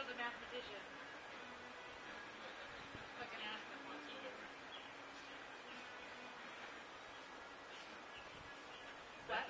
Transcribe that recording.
Plato's a mathematician.